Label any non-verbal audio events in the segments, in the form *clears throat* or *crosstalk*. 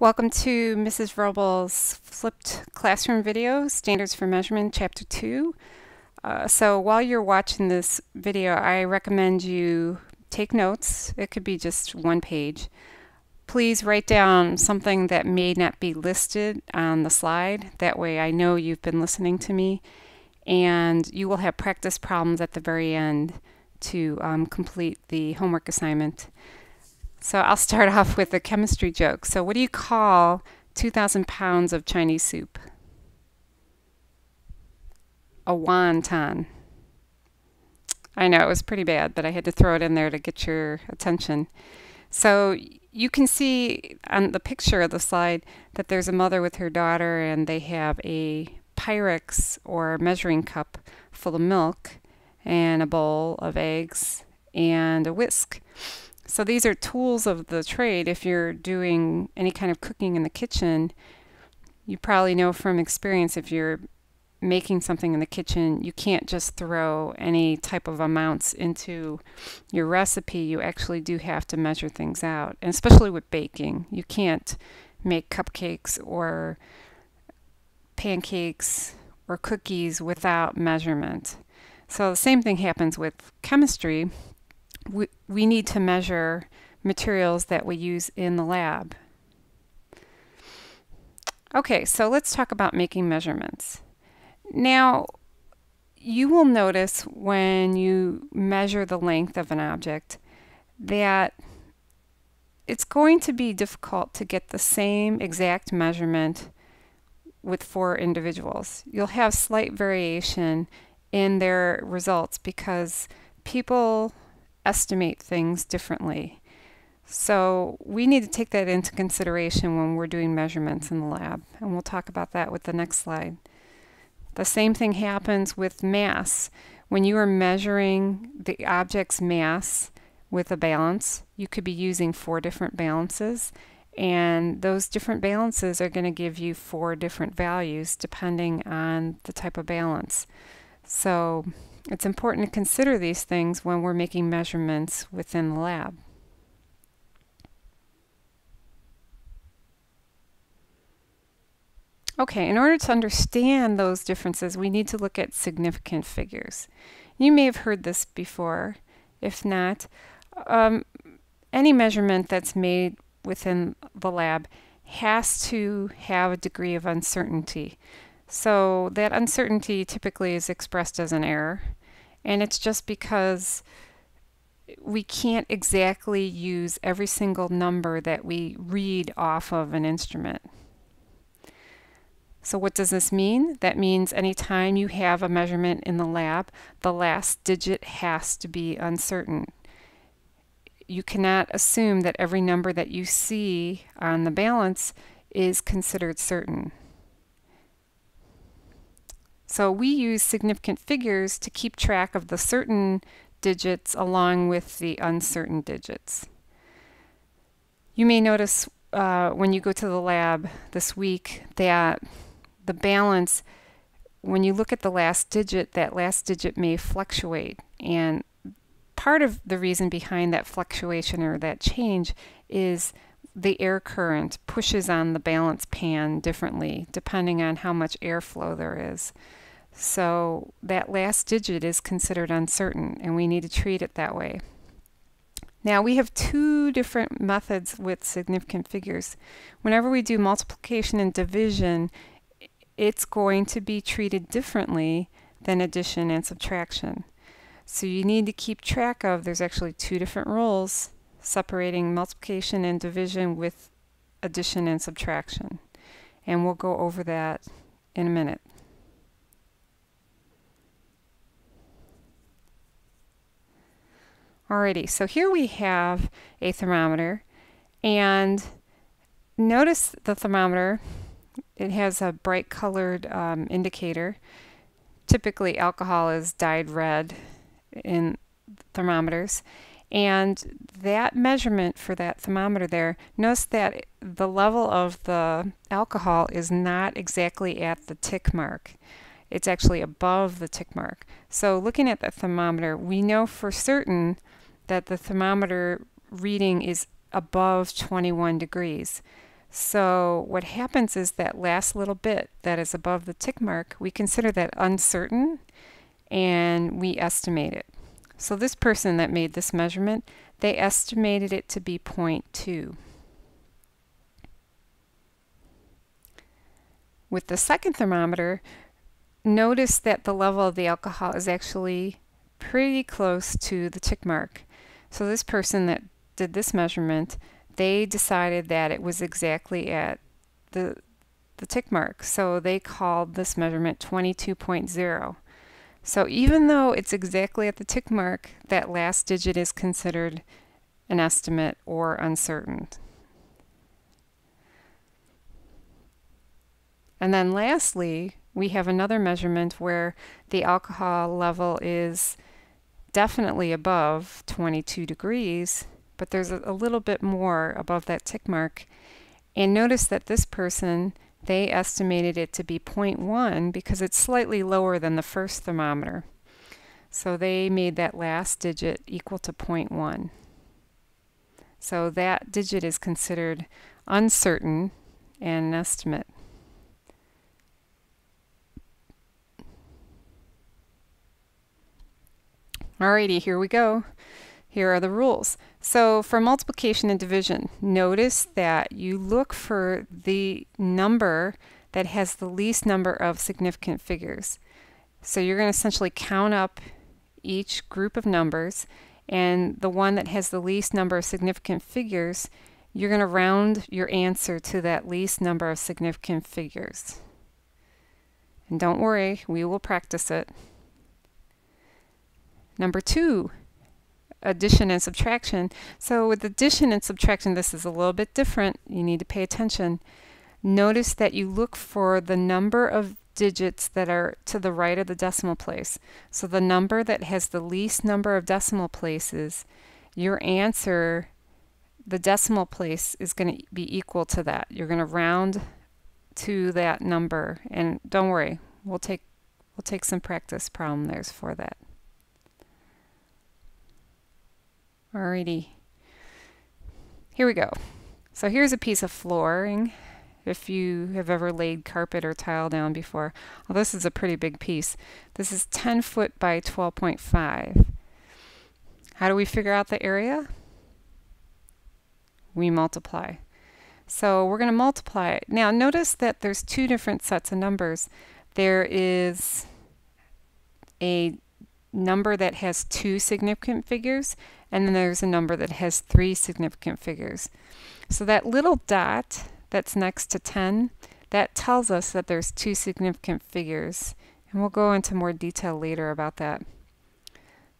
Welcome to Mrs. Vrobel's flipped classroom video, Standards for Measurement, Chapter 2. Uh, so while you're watching this video, I recommend you take notes. It could be just one page. Please write down something that may not be listed on the slide. That way I know you've been listening to me. And you will have practice problems at the very end to um, complete the homework assignment. So I'll start *laughs* off with a chemistry joke. So what do you call 2,000 pounds of Chinese soup? A wonton. I know it was pretty bad, but I had to throw it in there to get your attention. So you can see on the picture of the slide that there's a mother with her daughter and they have a Pyrex or measuring cup full of milk and a bowl of eggs and a whisk. So these are tools of the trade. If you're doing any kind of cooking in the kitchen, you probably know from experience if you're making something in the kitchen, you can't just throw any type of amounts into your recipe. You actually do have to measure things out. And especially with baking, you can't make cupcakes or pancakes or cookies without measurement. So the same thing happens with chemistry we, we need to measure materials that we use in the lab. Okay, so let's talk about making measurements. Now, you will notice when you measure the length of an object that it's going to be difficult to get the same exact measurement with four individuals. You'll have slight variation in their results because people estimate things differently. So we need to take that into consideration when we're doing measurements in the lab, and we'll talk about that with the next slide. The same thing happens with mass. When you are measuring the object's mass with a balance, you could be using four different balances, and those different balances are going to give you four different values depending on the type of balance. So it's important to consider these things when we're making measurements within the lab. Okay, in order to understand those differences, we need to look at significant figures. You may have heard this before. If not, um, any measurement that's made within the lab has to have a degree of uncertainty. So that uncertainty typically is expressed as an error, and it's just because we can't exactly use every single number that we read off of an instrument. So what does this mean? That means anytime you have a measurement in the lab, the last digit has to be uncertain. You cannot assume that every number that you see on the balance is considered certain. So we use significant figures to keep track of the certain digits along with the uncertain digits. You may notice uh, when you go to the lab this week that the balance, when you look at the last digit, that last digit may fluctuate. And part of the reason behind that fluctuation or that change is the air current pushes on the balance pan differently depending on how much airflow there is. So that last digit is considered uncertain and we need to treat it that way. Now we have two different methods with significant figures. Whenever we do multiplication and division, it's going to be treated differently than addition and subtraction. So you need to keep track of, there's actually two different rules separating multiplication and division with addition and subtraction. And we'll go over that in a minute. Alrighty, so here we have a thermometer and notice the thermometer, it has a bright colored um, indicator. Typically alcohol is dyed red in thermometers and that measurement for that thermometer there, notice that the level of the alcohol is not exactly at the tick mark. It's actually above the tick mark. So looking at the thermometer, we know for certain that the thermometer reading is above 21 degrees. So what happens is that last little bit that is above the tick mark, we consider that uncertain and we estimate it. So this person that made this measurement, they estimated it to be 0.2. With the second thermometer, notice that the level of the alcohol is actually pretty close to the tick mark. So this person that did this measurement, they decided that it was exactly at the, the tick mark. So they called this measurement 22.0. So even though it's exactly at the tick mark, that last digit is considered an estimate or uncertain. And then lastly, we have another measurement where the alcohol level is definitely above 22 degrees, but there's a, little bit more above that tick mark. And notice that this person, they estimated it to be 0.1 because it's slightly lower than the first thermometer. So they made that last digit equal to 0.1. So that digit is considered uncertain and an estimate. Alrighty, here we go. Here are the rules. So for multiplication and division, notice that you look for the number that has the least number of significant figures. So you're going to essentially count up each group of numbers and the one that has the least number of significant figures, you're going to round your answer to that least number of significant figures. And don't worry, we will practice it. Number two, addition and subtraction. So with addition and subtraction, this is a little bit different. You need to pay attention. Notice that you look for the number of digits that are to the right of the decimal place. So the number that has the least number of decimal places, your answer, the decimal place is going to be equal to that. You're going to round to that number and don't worry, we'll take we'll take some practice problem there for that. Alrighty. Here we go. So here's a piece of flooring. If you have ever laid carpet or tile down before. Well, this is a pretty big piece. This is 10 foot by 12.5. How do we figure out the area? We multiply. So we're going to multiply it. Now notice that there's two different sets of numbers. There is a number that has two significant figures and then there's a number that has three significant figures. So that little dot that's next to 10, that tells us that there's two significant figures. And we'll go into more detail later about that.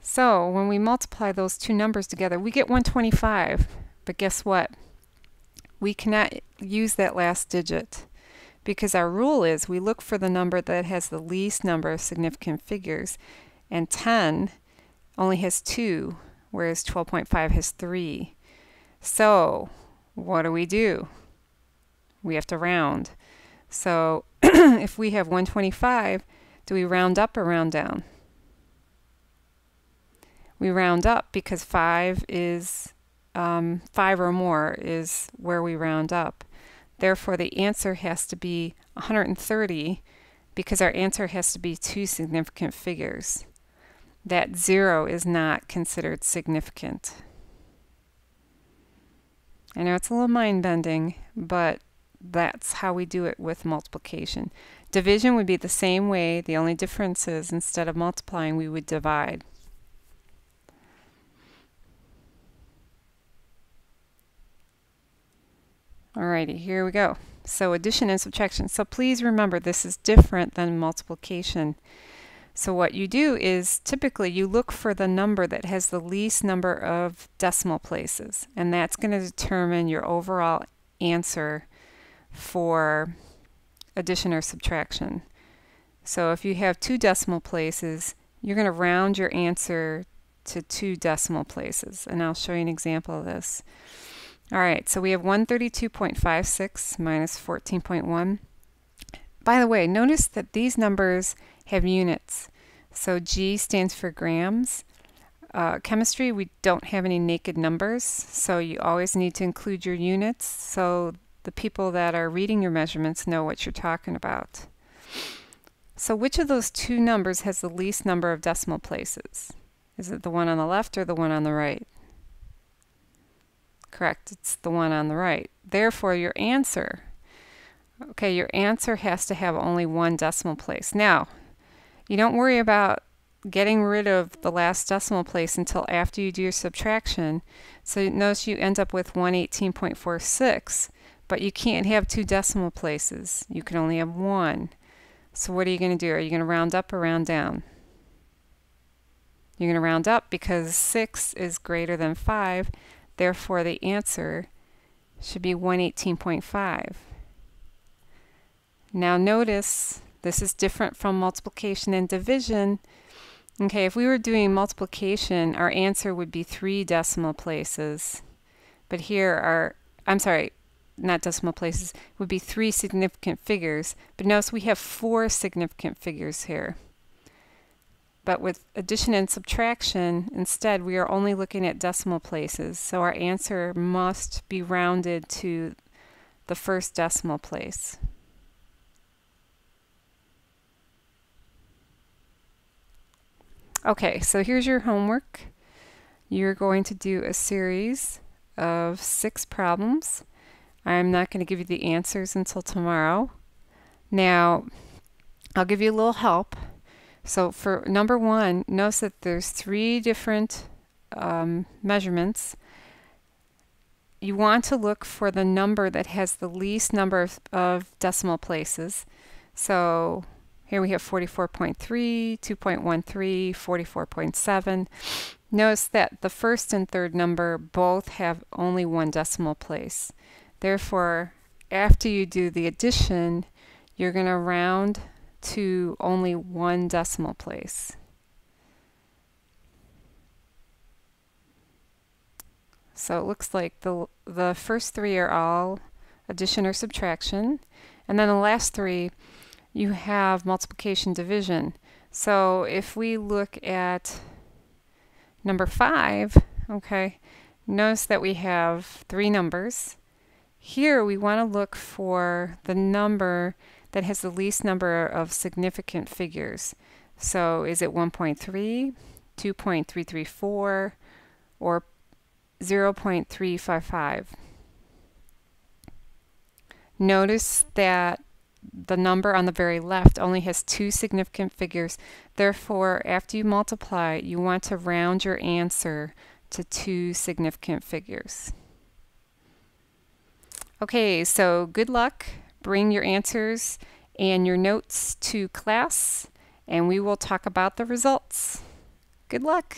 So when we multiply those two numbers together, we get 125. But guess what? We cannot use that last digit because our rule is we look for the number that has the least number of significant figures. And 10 only has two whereas 12.5 has 3. So what do we do? We have to round. So *clears throat* if we have 125, do we round up or round down? We round up because 5 is um, 5 or more is where we round up. Therefore, the answer has to be 130 because our answer has to be two significant figures that zero is not considered significant. I know it's a little mind bending, but that's how we do it with multiplication. Division would be the same way, the only difference is instead of multiplying, we would divide. Alrighty, here we go. So addition and subtraction. So please remember this is different than multiplication. So what you do is typically you look for the number that has the least number of decimal places and that's going to determine your overall answer for addition or subtraction. So if you have two decimal places, you're going to round your answer to two decimal places. And I'll show you an example of this. All right, so we have 132.56 minus 14.1. By the way, notice that these numbers have units. So G stands for grams. Uh, chemistry, we don't have any naked numbers, so you always need to include your units. So the people that are reading your measurements know what you're talking about. So which of those two numbers has the least number of decimal places? Is it the one on the left or the one on the right? Correct, it's the one on the right. Therefore, your answer, okay, your answer has to have only one decimal place. Now, you don't worry about getting rid of the last decimal place until after you do your subtraction. So notice you end up with 118.46, but you can't have two decimal places. You can only have one. So what are you going to do? Are you going to round up or round down? You're going to round up because 6 is greater than 5. Therefore, the answer should be 118.5. Now notice this is different from multiplication and division. Okay, if we were doing multiplication, our answer would be three decimal places. But here are, I'm sorry, not decimal places, would be three significant figures. But notice we have four significant figures here. But with addition and subtraction, instead, we are only looking at decimal places. So our answer must be rounded to the first decimal place. Okay, so here's your homework. You're going to do a series of six problems. I'm not going to give you the answers until tomorrow. Now, I'll give you a little help. So for number one, notice that there's three different um, measurements. You want to look for the number that has the least number of, of decimal places. So here we have 44.3, 2.13, 44.7. Notice that the first and third number both have only one decimal place. Therefore, after you do the addition, you're going to round to only one decimal place. So it looks like the, the first three are all addition or subtraction. And then the last three, you have multiplication division. So if we look at number five, okay, notice that we have three numbers. Here we want to look for the number that has the least number of significant figures. So is it 1.3, 2.334, or 0.355? Notice that the number on the very left only has two significant figures. Therefore, after you multiply, you want to round your answer to two significant figures. Okay, so good luck. Bring your answers and your notes to class, and we will talk about the results. Good luck.